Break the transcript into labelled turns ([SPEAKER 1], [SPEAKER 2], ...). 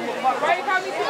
[SPEAKER 1] Why you call me